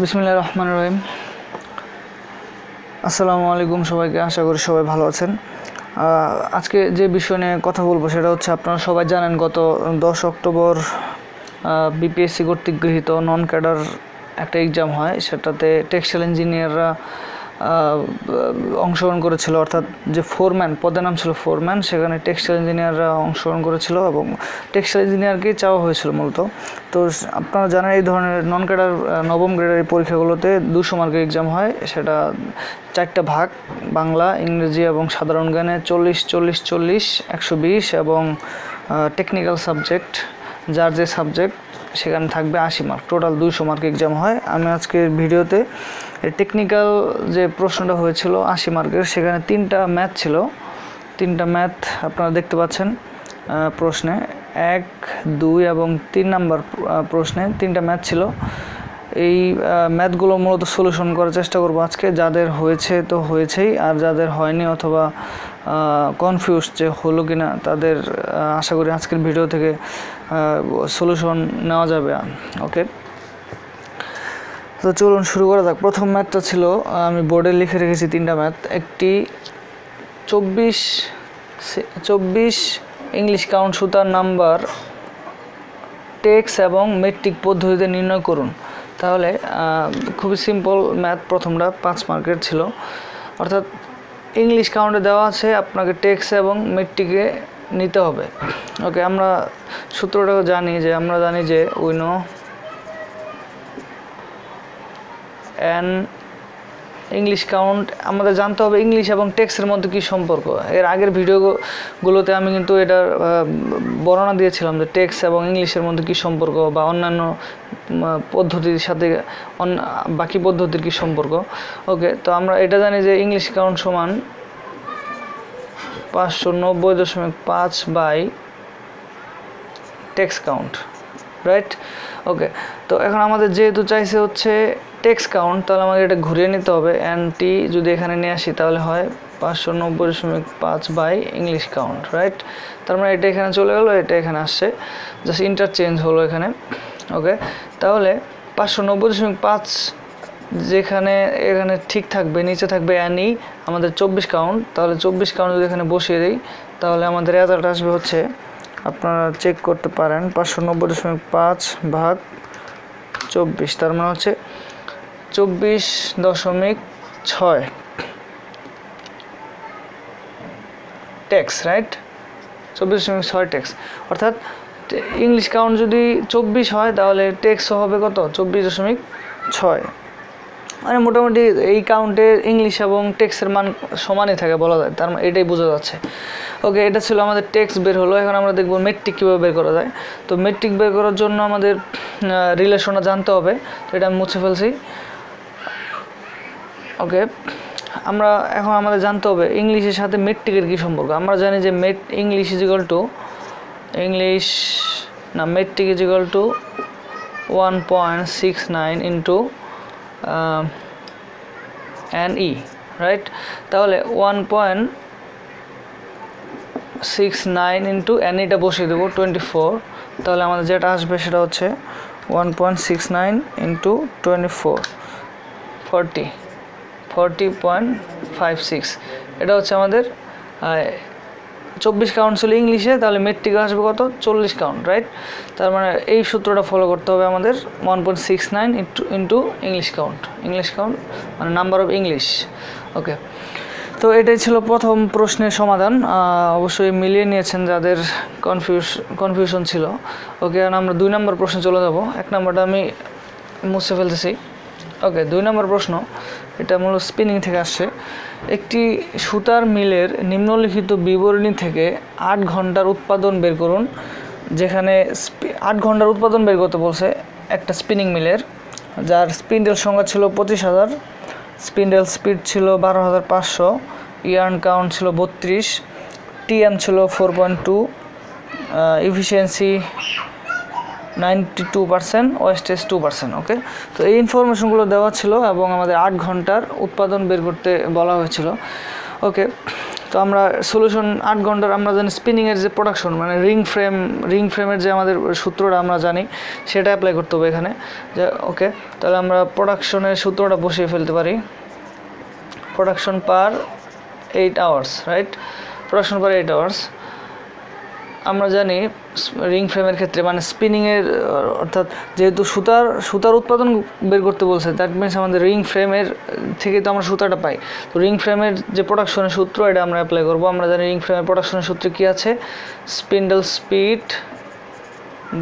বিসমিল্লাহ রহমান রহিম। আসসালামু আলাইকুম সবাইকে, আশা করি সবাই ভালো আছেন। আজকে যে বিষয় নিয়ে কথা বলব সেটা হচ্ছে আপনারা সবাই জানেন, গত দশ অক্টোবর বিপিএসসি কর্তৃক গৃহীত নন ক্যাডার একটা এক্সাম হয়। সেটাতে টেক্সটাইল ইঞ্জিনিয়াররা অংশগ্রহণ করেছিল, অর্থাৎ যে ফোরম্যান পদের নাম ছিল ফোরম্যান সেখানে টেক্সটাইল ইঞ্জিনিয়াররা অংশগ্রহণ করেছিল এবং টেক্সটাইল ইঞ্জিনিয়ারকেই চাওয়া হয়েছিল মূলত। তো আপনারা জানেন এই ধরনের নন ক্যাডার নবম গ্রেডের এই পরীক্ষাগুলোতে দুশো মার্কের এক্সাম হয়, সেটা চারটা ভাগ, বাংলা, ইংরেজি এবং সাধারণ জ্ঞানে চল্লিশ চল্লিশ চল্লিশ, একশো বিশ এবং টেকনিক্যাল সাবজেক্ট যার যে সাবজেক্ট সেখানে থাকবে আশি মার্ক টোটাল দুইশো মার্ক এক্সাম হয়। আমি আজকের ভিডিওতে টেকনিক্যাল যে প্রশ্নটা হয়েছিল আশি মার্কের সেখানে তিনটা ম্যাথ ছিল। তিনটা ম্যাথ আপনারা দেখতে পাচ্ছেন প্রশ্নে। এক, দুই এবং তিন নাম্বার প্রশ্নে তিনটা ম্যাথ ছিল। এই ম্যাথগুলো মূলত সলিউশন করার চেষ্টা করব আজকে। যাদের হয়েছে তো হয়েছেই, আর যাদের হয়নি অথবা কনফিউজ যে হলো কি না তাদের আশা করি আজকের ভিডিও থেকে সলিউশন নেওয়া যাবে। ওকে তো চলুন শুরু করা যাক। প্রথম ম্যাথটা ছিল, আমি বোর্ডে লিখে রেখেছি তিনটা ম্যাথ একটি চব্বিশ চব্বিশ ইংলিশ কাউন্ট সুতার নাম্বার টেক্স এবং মেট্রিক পদ্ধতিতে নির্ণয় করুন। তাহলে খুবই সিম্পল ম্যাথ প্রথমটা, পাঁচ মার্কের ছিল। অর্থাৎ ইংলিশ কাউন্টে দেওয়া আছে, আপনাকে টেক্স এবং মেট্রিকে নিতে হবে। ওকে আমরা সূত্রটাও জানি যে, আমরা জানি যে উইনো অ্যান ইংলিশ কাউন্ট আমাদের জানতে হবে ইংলিশ এবং টেক্সের মধ্যে কী সম্পর্ক। এর আগের ভিডিওগুলোতে আমি কিন্তু এটার বর্ণনা দিয়েছিলাম যে টেক্স এবং ইংলিশের মধ্যে কী সম্পর্ক বা অন্যান্য পদ্ধতির সাথে অন্য বাকি পদ্ধতির কি সম্পর্ক? ওকে তো আমরা এটা জানি যে ইংলিশ কাউন্ট সমান পাঁচশো নব্বই দশমিক পাঁচ by tex count right okay তো এখন আমাদের যেহেতু চাইছে হচ্ছে টেক্স কাউন্ট তাহলে আমাকে এটা ঘুরিয়ে নিতে হবে। অ্যান্ড টি যদি এখানে নিয়ে আসি, তাহলে হয় পাঁচশো নব্বই দশমিক পাঁচ বাই ইংলিশ কাউন্ট রাইট তার মানে এটা এখানে চলে গেলো, এটা এখানে আসছে। জাস্ট ইন্টারচেঞ্জ হলো এখানে। ওকে তাহলে পাঁচশো নব্বই দশমিক পাঁচ যেখানে, এখানে ঠিক থাকবে, নিচে থাকবে অ্যানি আমাদের চব্বিশ কাউন্ট তাহলে চব্বিশ কাউন্ট যদি এখানে বসিয়ে দিই, তাহলে আমাদের রেজাল্ট আসবে হচ্ছে, আপনারা চেক করতে পারেন, পাঁচশো নব্বই দশমিক পাঁচ ভাগ চব্বিশ, তার মানে হচ্ছে চব্বিশ দশমিক ছয়। ট্যাক্স রাইট চব্বিশ দশমিক ছয় ট্যাক্স অর্থাৎ ইংলিশ কাউন্ট যদি চব্বিশ হয়, তাহলে ট্যাক্সও হবে কত? চব্বিশ দশমিক ছয়। মানে মোটামুটি এই কাউন্টে ইংলিশ এবং টেক্সের মান সমানই থাকে বলা যায়। তার মানে এটাই বোঝা যাচ্ছে। ওকে এটা ছিল আমাদের টেক্স বের হলো। এখন আমরা দেখব মেট্রিক কীভাবে বের করা যায়। তো মেট্রিক বের করার জন্য আমাদের রিলেশনটা জানতে হবে। তো এটা আমি মুছে ফেলছি। ওকে আমরা এখন আমাদের জানতে হবে ইংলিশের সাথে মেট্রিকের কী সম্পর্ক? আমরা জানি যে met English is equal to না metric is equal to one point six nine into N E right তাহলে one point six nine into N ইটা বসিয়ে দেবো টোয়েন্টি ফোর তাহলে আমাদের যেটা আসবে সেটা হচ্ছে one point six nine into twenty four forty forty point five six এটা হচ্ছে আমাদের চব্বিশ কাউন্ট ছিল ইংলিশে, তাহলে মেট্রিক আসবে কত? চল্লিশ কাউন্ট রাইট তার মানে এই সূত্রটা ফলো করতে হবে আমাদের one point six nine into into English count English count মানে নাম্বার অফ ইংলিশ ওকে তো এটাই ছিল প্রথম প্রশ্নের সমাধান। অবশ্যই মিলিয়ে নিয়েছেন যাদের কনফিউস কনফিউশন ছিল। ওকে আমরা দুই নম্বর প্রশ্নে চলে যাব। এক নম্বরটা আমি মুছে ফেলতেছি। ওকে দুই নম্বর প্রশ্ন। এটা মূলত স্পিনিং থেকে আসছে। একটি সুতার মিলের নিম্নলিখিত বিবরণী থেকে আট ঘণ্টার উৎপাদন বের করুন, যেখানে আট ঘণ্টার উৎপাদন বের করতে বলছে একটা স্পিনিং মিলের, যার স্পিন্ডেল সংখ্যা ছিল পঁচিশ হাজার স্পিন্ডেল স্পিড ছিল বারো হাজার পাঁচশো ইয়ার্ন কাউন্ট ছিল বত্রিশ টিএম ছিল four point two efficiency ninety two percent wastage two percent okay তো এই ইনফরমেশনগুলো দেওয়া ছিল এবং আমাদের আট ঘণ্টার উৎপাদন বের করতে বলা হয়েছিল ওকে তো আমরা সলিউশন আট ঘণ্টার, আমরা জানি স্পিনিংয়ের যে প্রোডাকশন মানে রিং ফ্রেম রিং ফ্রেমের যে আমাদের সূত্রটা আমরা জানি, সেটা অ্যাপ্লাই করতে হবে এখানে, যে ওকে তাহলে আমরা প্রোডাকশনের সূত্রটা বসিয়ে ফেলতে পারি। Production per eight hours right production per eight hours আমরা জানি রিং ফ্রেমের ক্ষেত্রে মানে স্পিনিংয়ের অর্থাৎ যেহেতু সুতার সুতার উৎপাদন বের করতে বলছে দ্যাট মিনস আমাদের রিং ফ্রেমের থেকে তো আমরা সুতাটা পাই। তো রিং ফ্রেমের যে প্রোডাকশনের সূত্র, এটা আমরা অ্যাপ্লাই করব। আমরা জানি রিং ফ্রেমের প্রোডাকশনের সূত্রে কী আছে? Spindle speed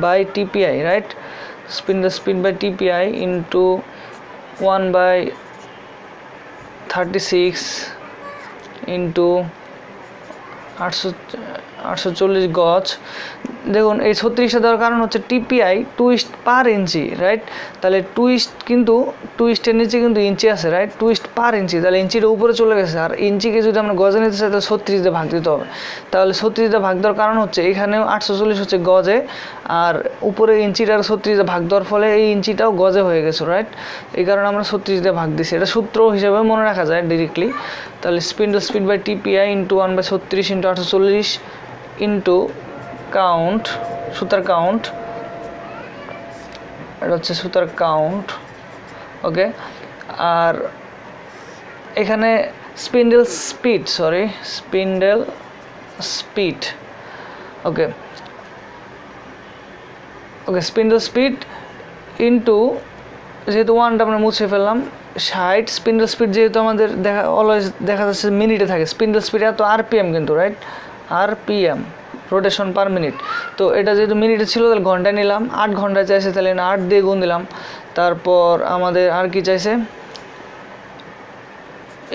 by TPI right spindle speed by TPI into one by thirty six into আটশো আটশো চল্লিশ গজ। দেখুন, এই ছত্রিশটা দেওয়ার কারণ হচ্ছে TPI twist per inch right তাহলে টুইস্ট কিন্তু টুইস্টের নিচে কিন্তু ইঞ্চি আছে রাইট টুইস্ট পার ইঞ্চি তাহলে ইঞ্চিটা উপরে চলে গেছে। আর ইঞ্চিকে যদি আমরা গজে নিতে চাই, তাহলে ছত্রিশ দিয়ে ভাগ দিতে হবে। তাহলে ছত্রিশ দিয়ে ভাগ দেওয়ার কারণ হচ্ছে, এখানেও আটশো চল্লিশ হচ্ছে গজে, আর উপরে ইঞ্চিটার ছত্রিশ দিয়ে ভাগ দেওয়ার ফলে এই ইঞ্চিটাও গজে হয়ে গেছে রাইট এই কারণে আমরা ছত্রিশ দিয়ে ভাগ দিছি। এটা সূত্র হিসেবে মনে রাখা যায় ডিরেক্টলি তাহলে spindle speed by TPI into one by ছত্রিশ ইন্টু আটশো চল্লিশ ইন্টু কাউন্ট সুতার কাউন্ট এটা হচ্ছে সুতার কাউন্ট ওকে আর এখানে spindle speed sorry spindle speed okay okay spindle speed into যেহেতু ওয়ানটা আমরা মুছে ফেললাম ষাট স্পিন্ডেল স্পিড যেহেতু আমাদের দেখা অলওয়েজ দেখা যাচ্ছে মিনিটে থাকে স্পিন্ডেল স্পিড এত আরপিএম কিন্তু right RPM rotation per minute তো এটা যেহেতু মিনিটে ছিল, তাহলে ঘন্টায় নিলাম। আট ঘণ্টা চাইছে, তাহলে না আট দিয়ে গুণ দিলাম। তারপর আমাদের আর কি চাইছে?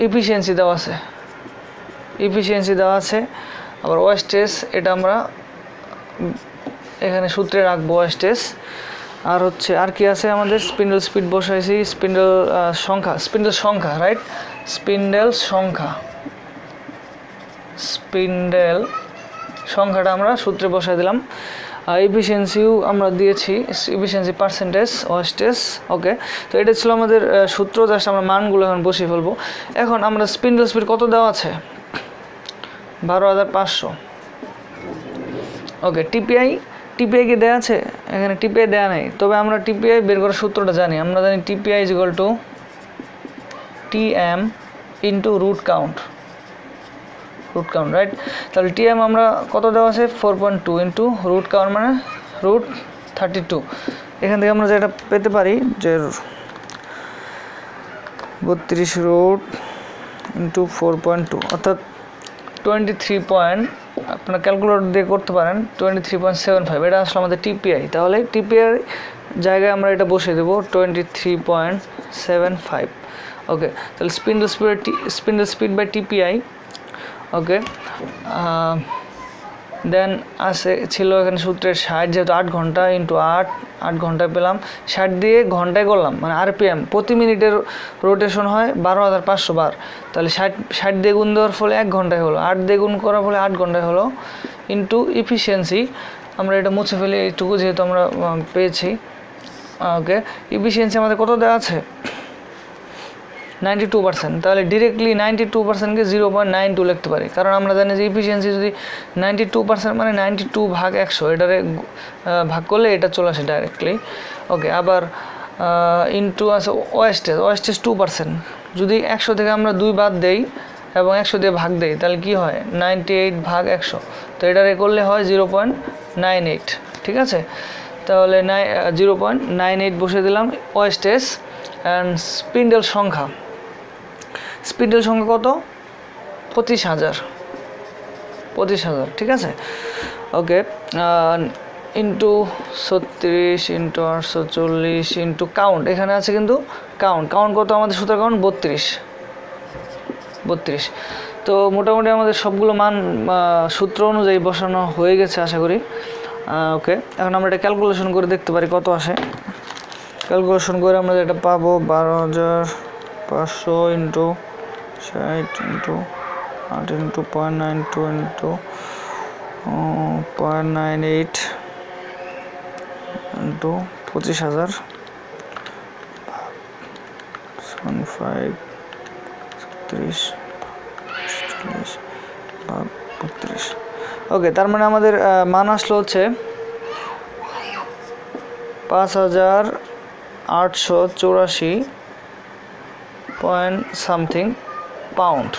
ইফিসিয়েন্সি দেওয়া আছে। ইফিসিয়েন্সি দেওয়া আছে। আবার ওয়েস্টেজ এটা আমরা এখানে সূত্রে রাখব ওয়েস্টেজ আর হচ্ছে, আর কি আছে আমাদের? স্পিন্ডেল স্পিড বসাইছি। স্পিন্ডেল সংখ্যা। স্পিন্ডেল সংখ্যা রাইট স্পিন্ডেল সংখ্যা। স্পিন্ডেল সংখ্যাটা আমরা সূত্রে বসাই দিলাম। ইফিসিয়েন্সিও আমরা দিয়েছি ইফিসিয়েন্সি পার্সেন্টেজ ওয়েস্টেজ ওকে তো এটা ছিল আমাদের সূত্র জাস্ট আমরা মানগুলো এখন বসিয়ে ফেলব। এখন আমরা স্পিন্ডেল স্পিড কত দেওয়া আছে? বারো হাজার পাঁচশো। ওকে টিপিআই টিপিআই কি দেওয়া আছে? এখানে টিপিআই দেওয়া নেই। তবে আমরা টিপিআই বের করার সূত্রটা জানি। আমরা জানি TPI is equal to T M into root count root count right তাহলে টিএম আমরা কত দেওয়া আছে? Four point two into root count মানে রুট থার্টি টু এখান থেকে আমরা যেটা পেতে পারি যে বত্রিশ root into four point two অর্থাৎ টোয়েন্টি থ্রি পয়েন্ট আপনার ক্যালকুলেটর দিয়ে করতে পারেন twenty three point seven five এটা আসলে আমাদের টিপিআই তাহলে টিপিআই জায়গায় আমরা এটা বসিয়ে দেবো twenty three point seven five okay তাহলে spindle speed spindle speed by TPI okay then আসে ছিল এখানে সূত্রের ষাট যেহেতু আট ঘণ্টা ইন্টু আট আট ঘন্টায় পেলাম ষাট দিয়ে ঘন্টায় করলাম মানে আরপিএম প্রতি মিনিটের রোটেশন হয় বারো হাজার পাঁচশো বার তাহলে ষাট ষাট দিয়ে গুণ দেওয়ার ফলে এক ঘন্টায় হলো আট দিয়ে গুণ করার ফলে আট ঘন্টায় হলো ইন্টু ইফিসিয়েন্সি আমরা এটা মুছে ফেলি এইটুকু যেহেতু আমরা পেয়েছি ওকে ইফিসিয়েন্সি আমাদের কত দেওয়া আছে নাইনটি টু পার্সেন্ট। তাহলে ডিরেক্টলি নাইনটি টু পার্সেন্টকে জিরো পয়েন্ট নাইন টু লিখতে পারি। কারণ আমরা জানি যে ইফিসিয়েন্সি যদি নাইনটি টু পার্সেন্ট মানে নাইনটি টু ভাগ একশো, এটারে ভাগ করলে এটা চলে আসে ডাইরেক্টলি ওকে আবার ইনটু আছে ওয়েস্টেজ ওয়েস্টেজ টু পার্সেন্ট যদি একশো থেকে আমরা দুই বাদ দেই এবং একশো দিয়ে ভাগ দেই, তাহলে কি হয়? নাইনটি এইট ভাগ একশো। তো এটারে করলে হয় জিরো পয়েন্ট নাইন এইট ঠিক আছে? তাহলে নাই জিরো পয়েন্ট নাইন এইট বসে দিলাম ওয়েস্টেজ অ্যান্ড স্পিন্ডেল সংখ্যা। স্পিডের সংখ্যা কত? পঁচিশ হাজার। পঁচিশ হাজার, ঠিক আছে? ওকে ইন্টু ছত্রিশ, ইন্টু আটশো চল্লিশ, ইন্টু কাউন্ট, এখানে আছে কিন্তু কাউন্ট। কাউন্ট কত আমাদের সুতরাং কাউন্ট বত্রিশ। বত্রিশ। তো মোটামুটি আমাদের সবগুলো মান সূত্র অনুযায়ী বসানো হয়ে গেছে, আশা করি। ওকে, এখন আমরা এটা ক্যালকুলেশন করে দেখতে পারি কত আসে। ক্যালকুলেশন করে আমরা যেটা পাবো বারো হাজার পাঁচশো ইন্টু ষাট ইন্টু আট into point nine two into point nine eight into পঁচিশ হাজার। সেভেন ফাইভ ছত্রিশ চল্লিশ ভাগ বত্রিশ। ওকে তার মানে আমাদের মান আসলো হচ্ছে পাঁচ হাজার আটশো চৌরাশি পয়েন্ট সামথিং পাউন্ড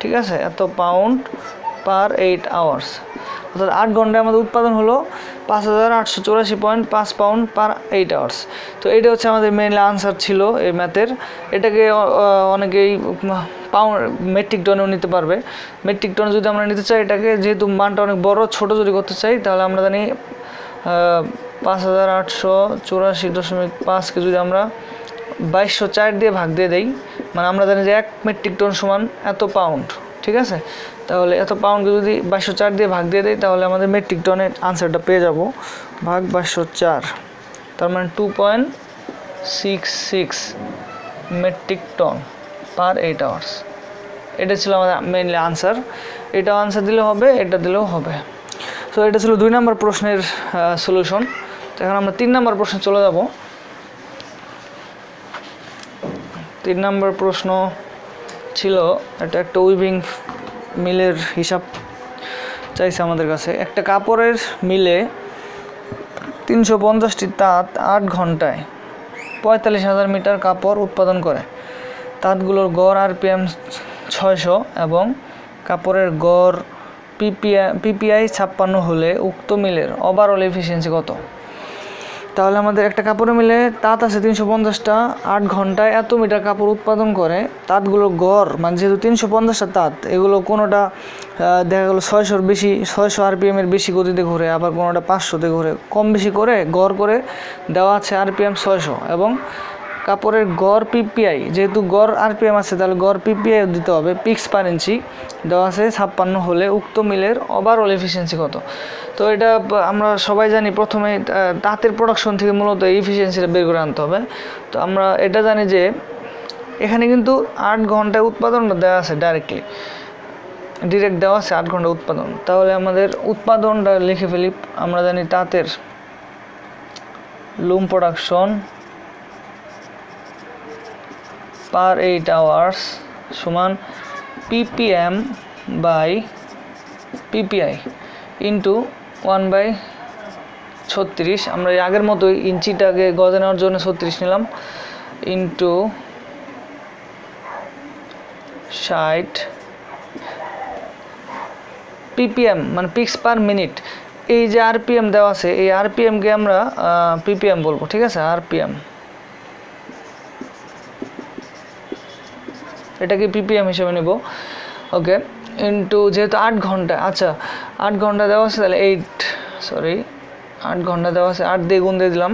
ঠিক আছে? এত পাউন্ড পার এইট আওয়ার্স অর্থাৎ আট ঘন্টায় আমাদের উৎপাদন হলো পাঁচ হাজার আটশো চৌরাশি পয়েন্ট পাঁচ পাউন্ড পার এইট আওয়ার্স তো এটা হচ্ছে আমাদের মেনলি আনসার ছিল এই ম্যাথের এটাকে অনেকেই পাউন্ড মেট্রিক টনেও নিতে পারবে। মেট্রিক টনে যদি আমরা নিতে চাই এটাকে, যেহেতু মানটা অনেক বড়, ছোট যদি করতে চাই, তাহলে আমরা জানি পাঁচ হাজার আটশো চৌরাশি দশমিক পাঁচকে যদি আমরা বাইশশো চার দিয়ে ভাগ দিয়ে দেই। মানে আমরা জানি যে এক মেট্রিক টন সমান এত পাউন্ড ঠিক আছে? তাহলে এত পাউন্ডকে যদি বাইশশো চার দিয়ে ভাগ দিয়ে দেই, তাহলে আমাদের মেট্রিক টনের আনসারটা পেয়ে যাব। ভাগ বাইশশো চার, তার মানে two point six six metric ton per eight hours এটা ছিল আমাদের মেইনলি আনসার এটা আনসার দিলেও হবে, এটা দিলেও হবে। সো এটা ছিল দুই নম্বর প্রশ্নের সলিউশন তো এখন আমরা তিন নম্বর প্রশ্নে চলে যাব। তিন নম্বর প্রশ্ন ছিল, এটা একটা উইভিং মিলের হিসাব চাইছে আমাদের কাছে। একটা কাপড়ের মিলে তিনশো পঞ্চাশটি তাঁত আট ঘন্টায় পঁয়তাল্লিশ হাজার মিটার কাপড় উৎপাদন করে। তাঁতগুলোর গড় আরপিএম ছয়শো এবং কাপড়ের গড় পিপিআই পিপিআই ছাপ্পান্ন হলে উক্ত মিলের ওভারঅল এফিসিয়েন্সি কত? তাহলে আমাদের একটা কাপড় মিলে তাঁত আছে তিনশো পঞ্চাশটা। আট ঘন্টায় এত মিটার কাপড় উৎপাদন করে। তাঁতগুলো গড় মানে যেহেতু তিনশো পঞ্চাশটা তাঁত, এগুলো কোনোটা দেখা গেলো ছয়শোর বেশি, ছয়শো পি এমের বেশি গতিতে ঘুরে, আবার কোনোটা পাঁচশোতে ঘুরে। কম বেশি করে গড় করে দেওয়া আছে আরপিএম ছয়শো এবং কাপড়ের গড় পিপিআই, যেহেতু গড় আরপিএম আছে, তাহলে গড় পিপিআই দিতে হবে। পিক্স পার ইঞ্চি দেওয়া আছে ছাপ্পান্ন হলে, উক্ত মিলের ওভারঅল এফিসিয়েন্সি কত? তো এটা আমরা সবাই জানি প্রথমে তাঁতের প্রোডাকশন থেকে মূলত এফিসিয়েন্সিটা বের করে আনতে হবে। তো আমরা এটা জানি যে, এখানে কিন্তু আট ঘন্টায় উৎপাদনটা দেওয়া আছে ডাইরেক্টলি ডিরেক্ট দেওয়া আছে আট ঘণ্টা উৎপাদন। তাহলে আমাদের উৎপাদনটা লিখে ফেলি। আমরা জানি তাঁতের loom production per eight hours সমান PPM by PPI into one by ছত্রিশ। আমরা এই আগের মতোই ইঞ্চিটাকে গজে নেওয়ার জন্য ছত্রিশ নিলাম ইন্টু ষাট পিপিএম মানে পিক্স পার মিনিট এই যে আরপিএম দেওয়া আছে, এই আরপিএমকে আমরা পিপিএম বলব, ঠিক আছে? আরপিএম এটাকে পিপিএম হিসেবে নেব। ওকে ইন্টু যেহেতু আট ঘণ্টা আচ্ছা আট ঘণ্টা দেওয়া আছে, তাহলে এইট সরি আট ঘণ্টা দেওয়া আছে, আট দিয়ে গুণ দিয়ে দিলাম।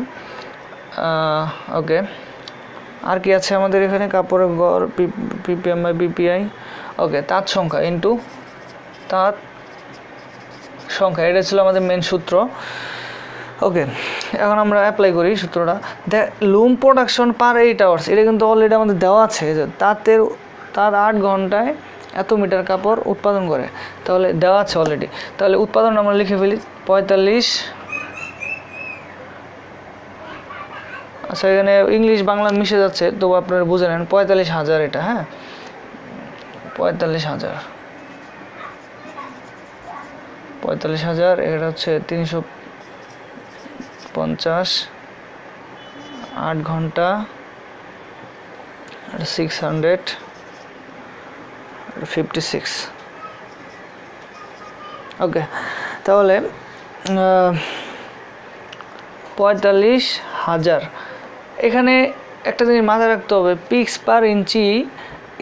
ওকে, আর কি আছে আমাদের এখানে? কাপড়ের গড় পিপিএম বাই বিপিআই ওকে, তাঁত সংখ্যা ইন্টু তাঁত সংখ্যা, এটা ছিল আমাদের মেন সূত্র। ওকে, এখন আমরা অ্যাপ্লাই করি সূত্রটা। দেখ লুম প্রোডাকশন পার এইট আওয়ার্স এটা কিন্তু অলরেডি আমাদের দেওয়া আছে তাঁতের তার আট ঘন্টায় এত মিটার কাপড় উৎপাদন করে। তাহলে দেওয়া আছে অলরেডি তাহলে উৎপাদন আমরা লিখে ফেলি, পঁয়তাল্লিশ। আচ্ছা এখানে ইংলিশ, বাংলা মিশে যাচ্ছে, তবু আপনারা বুঝে নেন, পঁয়তাল্লিশ হাজার এটা হ্যাঁ? পঁয়তাল্লিশ হাজার। পঁয়তাল্লিশ হাজার এটা হচ্ছে তিনশো পঞ্চাশ, আট ঘণ্টা six hundred fifty six okay তাহলে পঁয়তাল্লিশ হাজার। এখানে একটা জিনিস মাথায় রাখতে হবে পিক্স পার ইঞ্চি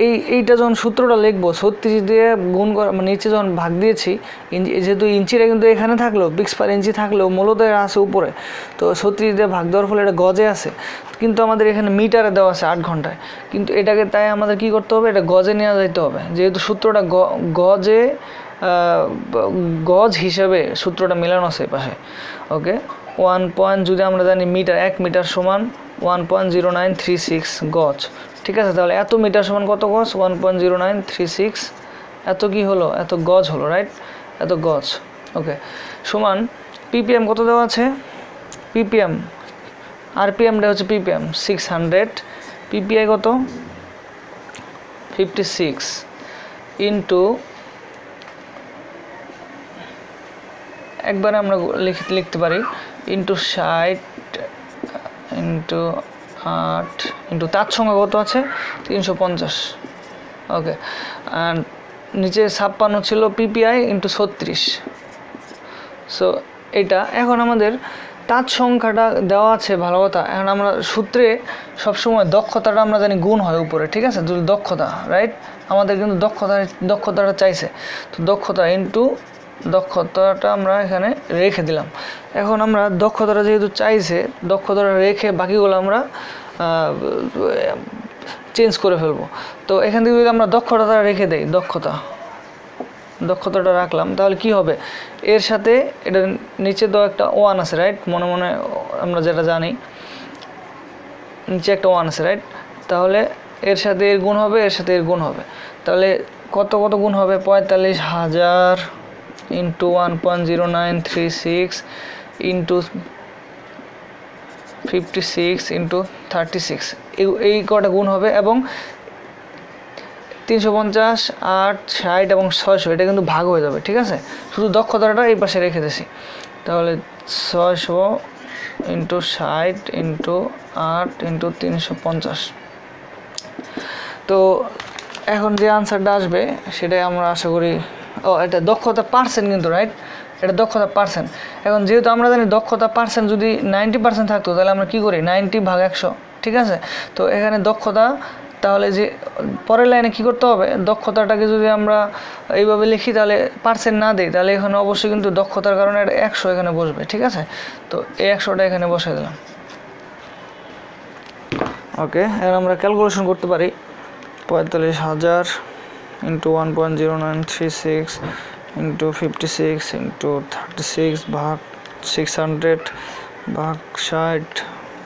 এই, এইটা যখন সূত্রটা লিখব ছত্রিশ দিয়ে গুণ করা মানে নিচে যখন ভাগ দিয়েছি, ইঞ্চি যেহেতু ইঞ্চিটা কিন্তু এখানে থাকলেও পিক্স পার ইঞ্চি থাকলেও মূলত আছে উপরে। তো ছত্রিশ দিয়ে ভাগ দেওয়ার ফলে এটা গজে আছে। কিন্তু আমাদের এখানে মিটারে দেওয়া আছে আট ঘন্টায়। কিন্তু এটাকে তাই আমাদের কি করতে হবে? এটা গজে নেওয়া যাইতে হবে। যেহেতু সূত্রটা গজে গজ হিসেবে সূত্রটা মেলানো আছে পাশে। ওকে ওয়ান পয়েন্ট যদি আমরা জানি মিটার এক মিটার সমান one point zero nine three six গজ। ঠিক আছে, তাহলে এত মিটার সমান কত গজ? One point zero nine three six এত কী হলো? এত গজ হলো রাইট এত গজ। ওকে সমান পিপিএম কত দেওয়া আছে? পিপিএম আরপিএমটা হচ্ছে পিপিএম সিক্স হান্ড্রেড পিপিআই কত? ফিফটি সিক্স ইন্টু একবারে আমরা লিখতে পারি। ইন্টু ষাট ইন্টু আট ইন্টু তার সংখ্যা কত আছে? তিনশো পঞ্চাশ। ওকে আর নিচে ছাপ্পান্ন ছিল পিপিআই ইন্টু ছত্রিশ। সো এটা এখন আমাদের তার সংখ্যাটা দেওয়া আছে, ভালো কথা। এখন আমরা সূত্রে সবসময় দক্ষতাটা আমরা জানি গুণ হয় উপরে, ঠিক আছে? দক্ষতা রাইট আমাদের কিন্তু দক্ষতা, দক্ষতাটা চাইছে। তো দক্ষতা ইন্টু দক্ষতাটা আমরা এখানে রেখে দিলাম। এখন আমরা দক্ষতাটা যেহেতু চাইছে, দক্ষতাটা রেখে বাকিগুলো আমরা চেঞ্জ করে ফেলব। তো এখান থেকে যদি আমরা দক্ষতাটা রেখে দেই, দক্ষতা, দক্ষতাটা রাখলাম, তাহলে কি হবে? এর সাথে এটা নিচে তো একটা ওয়ান আছে রাইট মনে মনে আমরা যেটা জানি, নিচে একটা ওয়ান আছে রাইট তাহলে এর সাথে এর গুণ হবে, এর সাথে এর গুণ হবে। তাহলে কত কত গুণ হবে? পঁয়তাল্লিশ হাজার into fifty six into thirty six এই কটা গুণ হবে এবং তিনশো পঞ্চাশ, আট, ষাট এবং ছয়শো, এটা কিন্তু ভাগ হয়ে যাবে, ঠিক আছে? শুধু দক্ষতাটা এই পাশে রেখে দিছি। তাহলে ছয়শো ইন্টু ষাট ইন্টু আট ইন্টু তিনশো পঞ্চাশ। তো এখন যে আনসারটা আসবে, সেটাই আমরা আশা করি ও, এটা দক্ষতা পার্সেন্ট কিন্তু রাইট এটা দক্ষতা পার্সেন্ট এখন যেহেতু আমরা জানি দক্ষতা পার্সেন্ট যদি নাইনটি পার্সেন্ট থাকতো, তাহলে আমরা কী করি? নাইনটি ভাগ একশো, ঠিক আছে? তো এখানে দক্ষতা, তাহলে যে পরের লাইনে কী করতে হবে? দক্ষতাটাকে যদি আমরা এইভাবে লিখি, তাহলে পার্সেন্ট না দিই, তাহলে এখানে অবশ্যই কিন্তু দক্ষতার কারণে এটা একশো এখানে বসবে, ঠিক আছে? তো এই একশোটা এখানে বসে দিলাম। ওকে এখন আমরা ক্যালকুলেশন করতে পারি। পঁয়তাল্লিশ হাজার into one point zero nine three six into fifty six into thirty six ভাগ সিক্স হান্ড্রেড ভাগ ষাট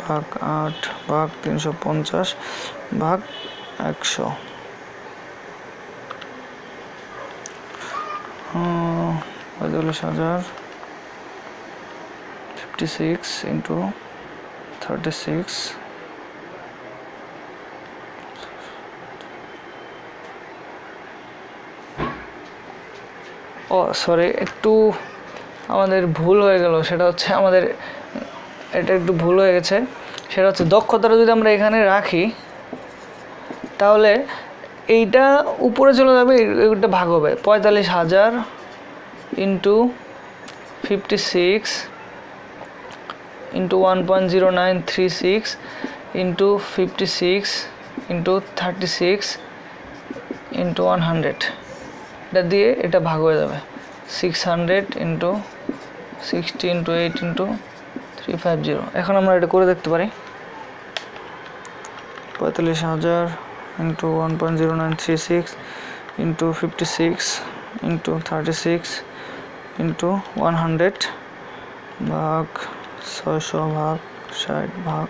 ভাগ আট ভাগ তিনশো পঞ্চাশ ভাগ একশো পঁয়তাল্লিশ হাজার fifty six into thirty six oh sorry একটু আমাদের ভুল হয়ে গেল। সেটা হচ্ছে আমাদের, এটা একটু ভুল হয়ে গেছে। সেটা হচ্ছে দক্ষতাটা যদি আমরা এখানে রাখি, তাহলে এইটা উপরে চলে যাবে এইটা ভাগ হবে। পঁয়তাল্লিশ হাজার into fifty six into one point zero nine three six into fifty six into thirty six into one hundred এটা দিয়ে এটা ভাগ হয়ে যাবে। Six hundred into sixty into eight into three five zero এখন আমরা এটা করে দেখতে পারি। পঁয়তাল্লিশ হাজার into one point zero nine three six into fifty six into thirty six into one hundred ভাগ ছয়শো ভাগ ষাট ভাগ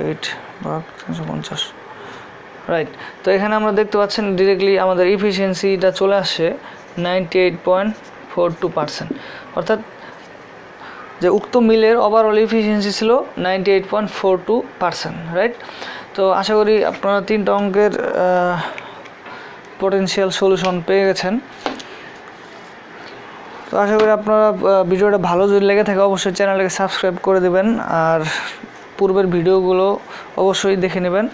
এইট ভাগ তিনশো পঞ্চাশ। রাইট তো এখানে আমরা দেখতে পাচ্ছেন ডিরেক্টলি আমাদের ইফিসিয়েন্সিটা চলে আসছে ninety eight point four two percent অর্থাৎ যে উক্ত মিলের ওভারঅল ইফিসিয়েন্সি ছিল ninety eight point four two percent right তো আশা করি আপনারা তিনটা অঙ্কের পোটেনশিয়াল সলিউশন পেয়ে গেছেন। তো আশা করি আপনারা ভিডিওটা ভালো যদি লেগে থাকে অবশ্যই চ্যানেলটাকে সাবস্ক্রাইব করে দেবেন আর পূর্বের ভিডিওগুলো অবশ্যই দেখে নেবেন।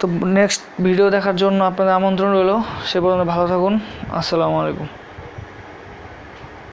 তো নেক্সট ভিডিও দেখার জন্য আপনাদের আমন্ত্রণ রইল। সে পর্যন্ত ভালো থাকুন। আসসালামু আলাইকুম।